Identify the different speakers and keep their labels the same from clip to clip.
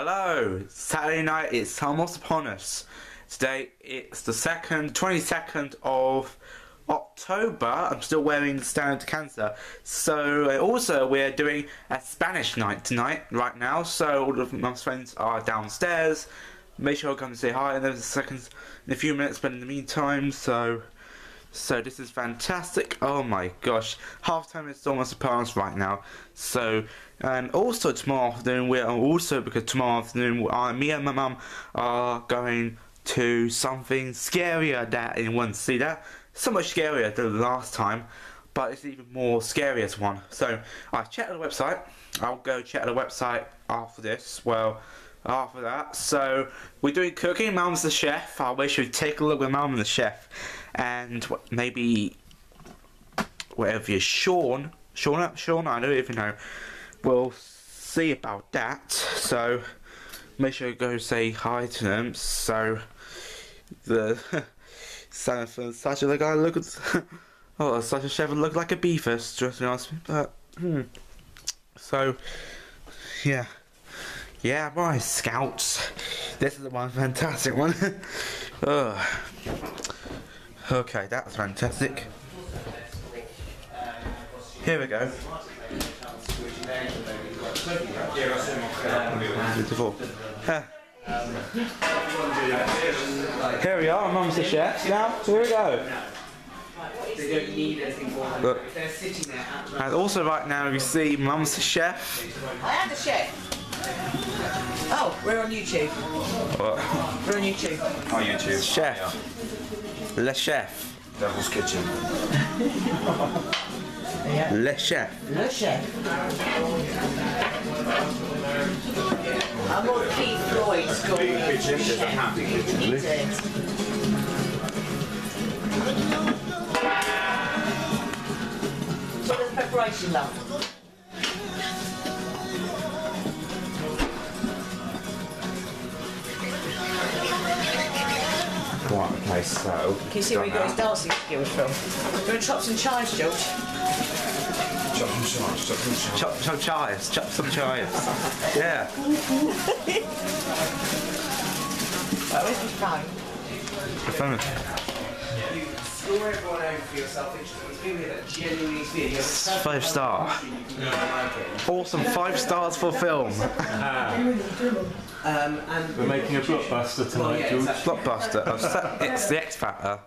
Speaker 1: Hello, Saturday night, it's almost upon us. Today it's the second, 22nd of October. I'm still wearing standard cancer. So uh, also we're doing a Spanish night tonight, right now. So all of my friends are downstairs. Make sure to come and say hi in a second, in a few minutes. But in the meantime, so so this is fantastic. Oh my gosh, half time is almost us right now. So and also tomorrow afternoon we are also because tomorrow afternoon uh, me and my mum are going to something scarier that anyone see that. So much scarier than last time, but it's even more scariest one. So I checked the website. I'll go check the website after this. Well, after that. So we're doing cooking. Mum's the chef. I wish you'd take a look with Mum and the chef, and maybe whatever you Sean, Sean, Sean. I don't even know. We'll see about that. So make sure you go say hi to them. So the for such a guy look oh such a chef look like a beefus just to be honest but hmm. so yeah yeah boy scouts this is the one fantastic one oh. okay that's fantastic here we go beautiful here we are, Mum's the chef. Now, here we go.
Speaker 2: They don't need anything more than
Speaker 1: Look.
Speaker 2: if they're sitting there at the
Speaker 1: And also right now we see Mum's the chef.
Speaker 2: I am the chef. Oh, we're on YouTube.
Speaker 1: What?
Speaker 2: We're on YouTube.
Speaker 3: On YouTube.
Speaker 1: Chef. Le chef.
Speaker 3: Devil's Kitchen.
Speaker 1: Le chef.
Speaker 2: Le chef. I'm on Pete Floyd's called
Speaker 3: Big kitchen, there's a happy kitchen.
Speaker 2: He did. So the preparation love.
Speaker 1: Right, okay, so.
Speaker 2: Can you see where he got his dancing skills from? Do you want to chop some chives, George?
Speaker 3: Chop some chives, chop some chives.
Speaker 1: Chop, chop chives. Chop some chives. Yeah.
Speaker 2: Right, where's my phone?
Speaker 1: The phone.
Speaker 2: You score everyone over for yourself. It's people that genuinely feel
Speaker 1: Five star. Awesome. Five stars for film.
Speaker 2: Um, and
Speaker 4: We're making a blockbuster
Speaker 2: well,
Speaker 4: tonight,
Speaker 2: yeah,
Speaker 4: George.
Speaker 2: exactly.
Speaker 1: Blockbuster. It's the X Factor.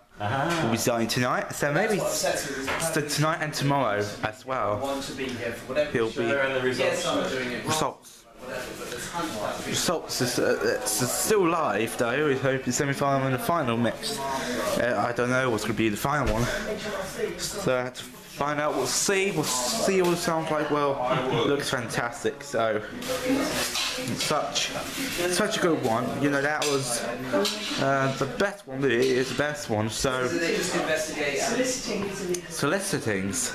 Speaker 1: Will be starting tonight. So maybe
Speaker 2: That's what upsets me, is
Speaker 1: so tonight and tomorrow as well.
Speaker 2: want to be here for whatever
Speaker 1: He'll
Speaker 2: reason.
Speaker 1: be
Speaker 4: and the results.
Speaker 2: Yes, I'm doing it. wrong,
Speaker 1: results.
Speaker 2: Whatever, but there's hundreds of people.
Speaker 1: Results is uh, it's still live though. We hope the semi-final and the final mix. Uh, I don't know what's going to be the final one. So I have to find out. We'll see. We'll see what it sounds like. Well, it looks fantastic. So such such a good one. You know that was uh, the best one. It is the best one. So solicitings.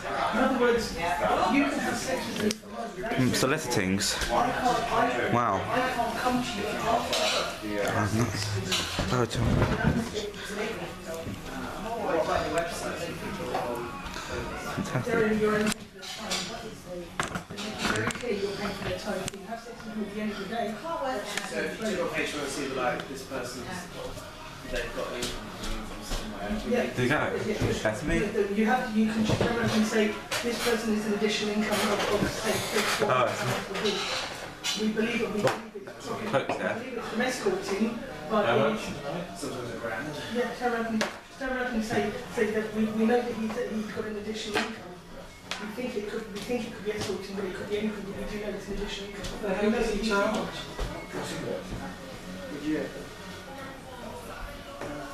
Speaker 1: Mm, solicitings. Wow. Oh.
Speaker 5: Yeah.
Speaker 1: There you go. That's me.
Speaker 5: You have, you can check and say, this person is an additional income of, of say,
Speaker 1: Oh.
Speaker 5: We believe it, we believe it's.
Speaker 1: Cloak there.
Speaker 5: It's from escorting, but
Speaker 4: How
Speaker 5: it-
Speaker 4: much?
Speaker 2: Sometimes a grand.
Speaker 5: Yeah, turn around and, turn around and say, say that we, we know that he's, that he's got an additional income. We think it could, we think it could be escorting, but it could be anything, but we do know it's an additional income. We know that he's charged.
Speaker 2: Would you?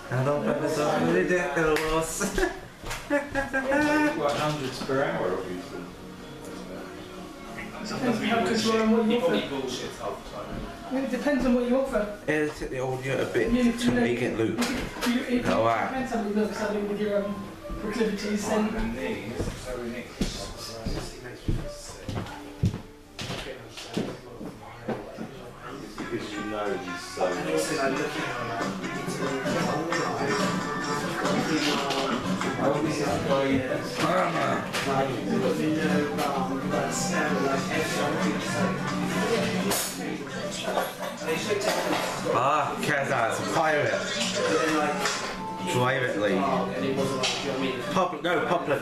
Speaker 1: Hello, Professor. Ridiculous.
Speaker 4: What, hundreds per hour, obviously?
Speaker 5: Depends on how good you what you
Speaker 2: You
Speaker 5: offer.
Speaker 2: bullshit half the time.
Speaker 5: I mean, it depends on what you offer.
Speaker 1: Edit the audio a bit
Speaker 5: You-
Speaker 1: to
Speaker 5: you know,
Speaker 1: make it loop.
Speaker 5: If you, if you
Speaker 1: Oh, wow.
Speaker 5: find somebody looks something with your um, proclivities, then
Speaker 2: And these, so.
Speaker 4: Because you know he's so...
Speaker 2: Ah, Kazan, it's a pirate.
Speaker 1: then like
Speaker 2: Privately.
Speaker 1: mean?
Speaker 2: No, public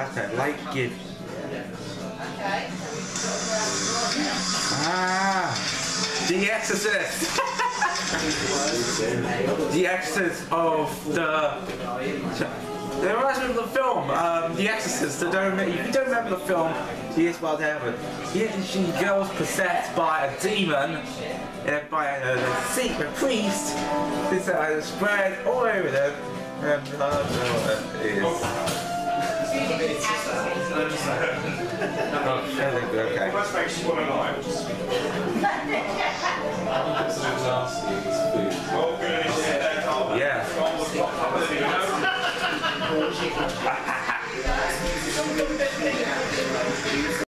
Speaker 1: you're just like,
Speaker 6: the it to to the.
Speaker 2: That's. Ah, The Exorcist. the Exorcist of the. It reminds me of the film, um, The Exorcist. I don't if you don't remember the film, here's what happened. Here she girl's possessed by a demon, uh, by a, a secret priest. This uh, spread all over them. And uh, is. Oh, okay.
Speaker 3: Let's make sure we're alive.